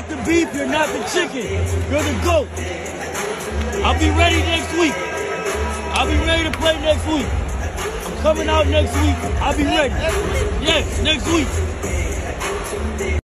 not the beef, you're not the chicken. You're the goat. I'll be ready next week. I'll be ready to play next week. I'm coming out next week. I'll be ready. Yes, next week.